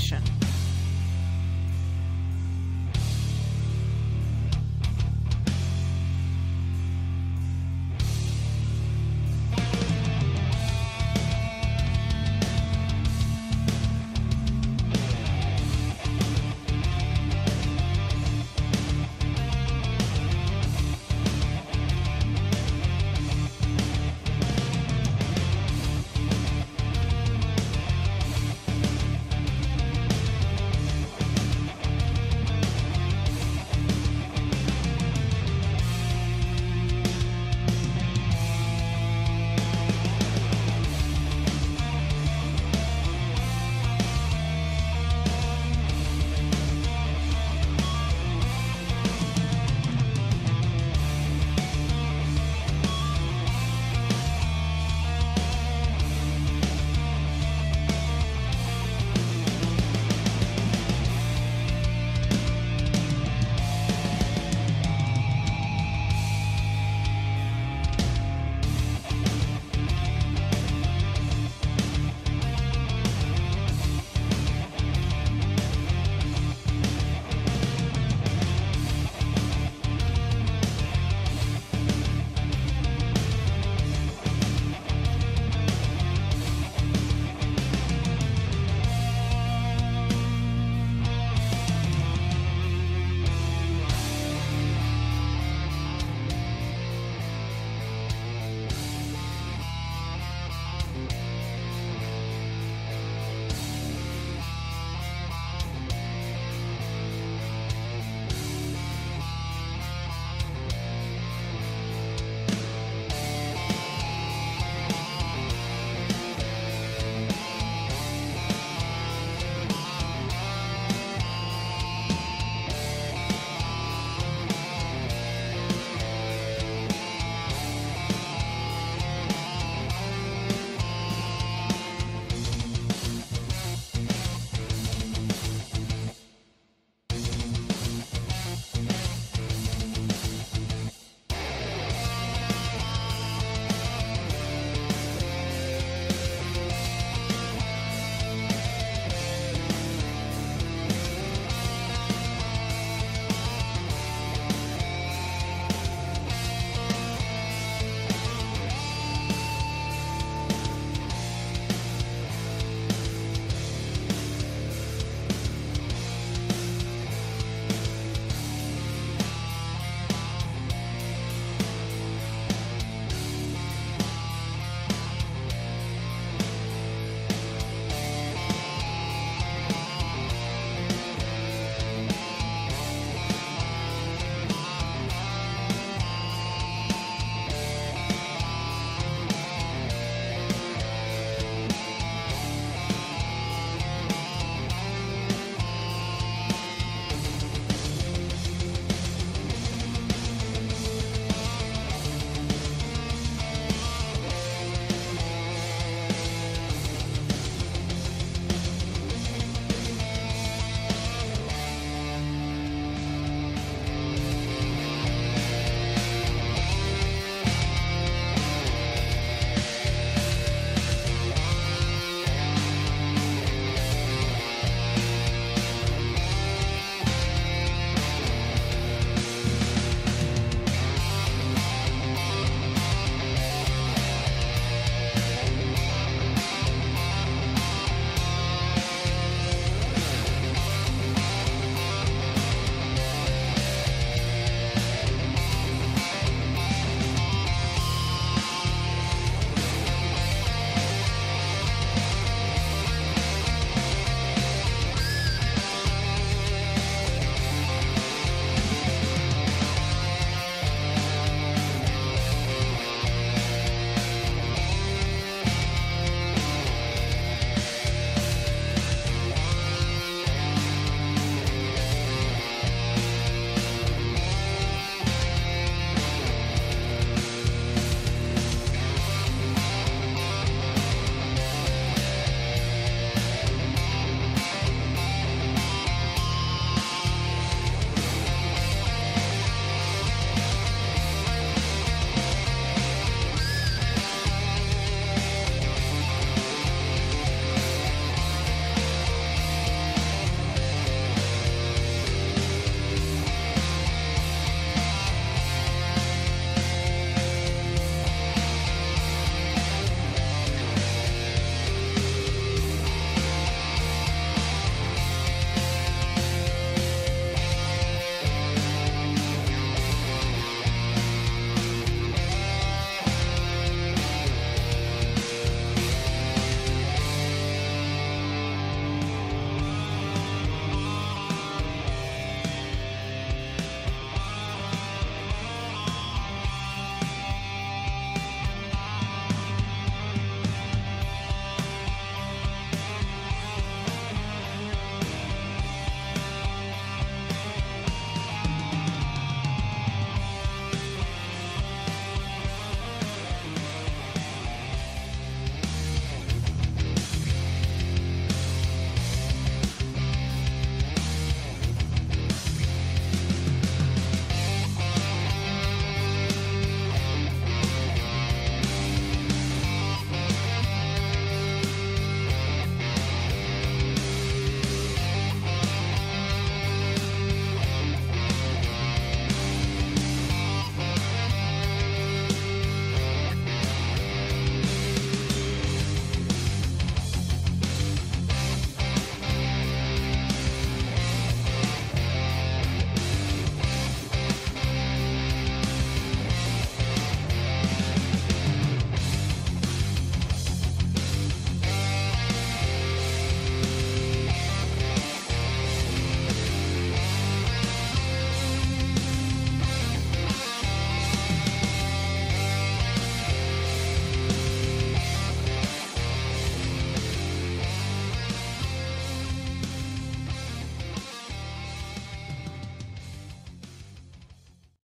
information.